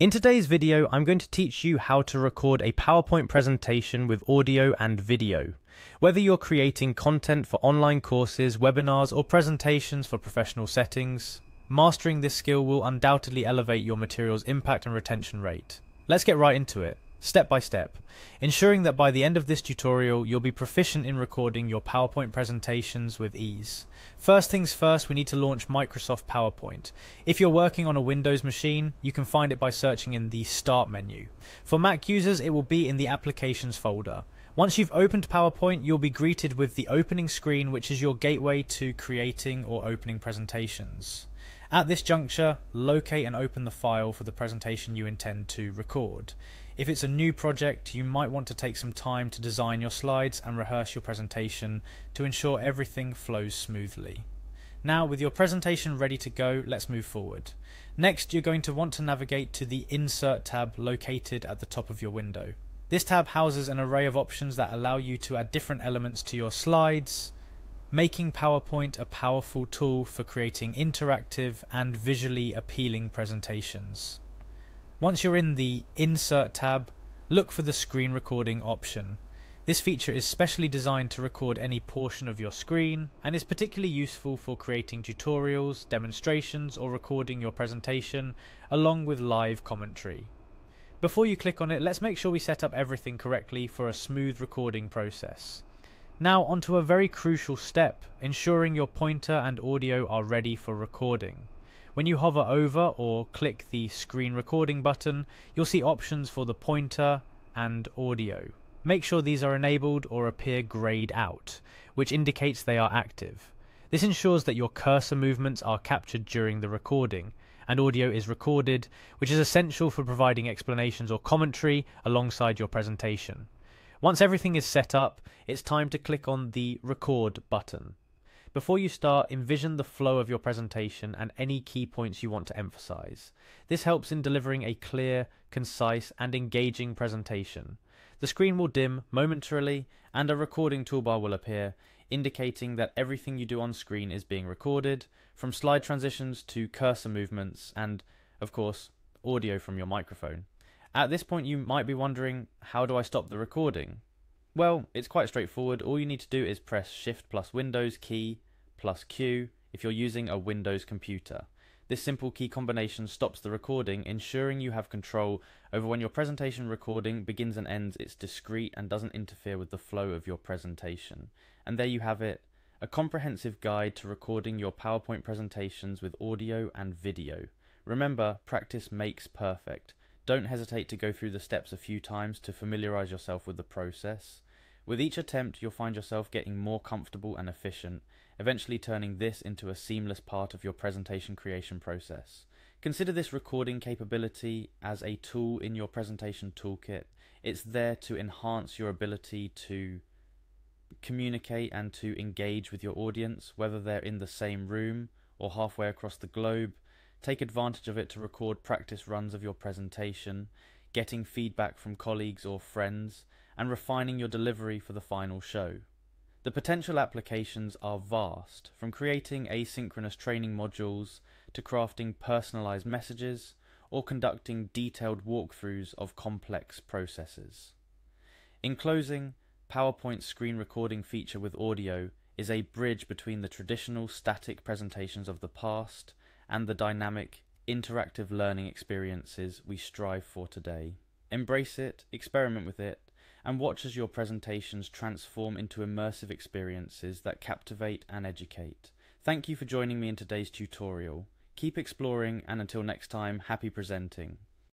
In today's video, I'm going to teach you how to record a PowerPoint presentation with audio and video. Whether you're creating content for online courses, webinars, or presentations for professional settings, mastering this skill will undoubtedly elevate your material's impact and retention rate. Let's get right into it step by step, ensuring that by the end of this tutorial you'll be proficient in recording your PowerPoint presentations with ease. First things first, we need to launch Microsoft PowerPoint. If you're working on a Windows machine, you can find it by searching in the Start menu. For Mac users, it will be in the Applications folder. Once you've opened PowerPoint, you'll be greeted with the opening screen, which is your gateway to creating or opening presentations. At this juncture, locate and open the file for the presentation you intend to record. If it's a new project, you might want to take some time to design your slides and rehearse your presentation to ensure everything flows smoothly. Now, with your presentation ready to go, let's move forward. Next, you're going to want to navigate to the Insert tab located at the top of your window. This tab houses an array of options that allow you to add different elements to your slides, making PowerPoint a powerful tool for creating interactive and visually appealing presentations. Once you're in the Insert tab, look for the screen recording option. This feature is specially designed to record any portion of your screen and is particularly useful for creating tutorials, demonstrations or recording your presentation along with live commentary. Before you click on it, let's make sure we set up everything correctly for a smooth recording process. Now onto a very crucial step, ensuring your pointer and audio are ready for recording. When you hover over or click the screen recording button, you'll see options for the pointer and audio. Make sure these are enabled or appear grayed out, which indicates they are active. This ensures that your cursor movements are captured during the recording, and audio is recorded, which is essential for providing explanations or commentary alongside your presentation. Once everything is set up, it's time to click on the Record button. Before you start, envision the flow of your presentation and any key points you want to emphasize. This helps in delivering a clear, concise, and engaging presentation. The screen will dim momentarily and a recording toolbar will appear, indicating that everything you do on screen is being recorded, from slide transitions to cursor movements and, of course, audio from your microphone. At this point, you might be wondering, how do I stop the recording? Well, it's quite straightforward. All you need to do is press Shift plus Windows key plus Q if you're using a Windows computer. This simple key combination stops the recording, ensuring you have control over when your presentation recording begins and ends. It's discreet and doesn't interfere with the flow of your presentation. And there you have it a comprehensive guide to recording your PowerPoint presentations with audio and video. Remember, practice makes perfect. Don't hesitate to go through the steps a few times to familiarize yourself with the process. With each attempt, you'll find yourself getting more comfortable and efficient, eventually turning this into a seamless part of your presentation creation process. Consider this recording capability as a tool in your presentation toolkit. It's there to enhance your ability to communicate and to engage with your audience, whether they're in the same room or halfway across the globe, Take advantage of it to record practice runs of your presentation, getting feedback from colleagues or friends, and refining your delivery for the final show. The potential applications are vast, from creating asynchronous training modules to crafting personalized messages or conducting detailed walkthroughs of complex processes. In closing, PowerPoint's screen recording feature with audio is a bridge between the traditional static presentations of the past and the dynamic, interactive learning experiences we strive for today. Embrace it, experiment with it, and watch as your presentations transform into immersive experiences that captivate and educate. Thank you for joining me in today's tutorial. Keep exploring, and until next time, happy presenting.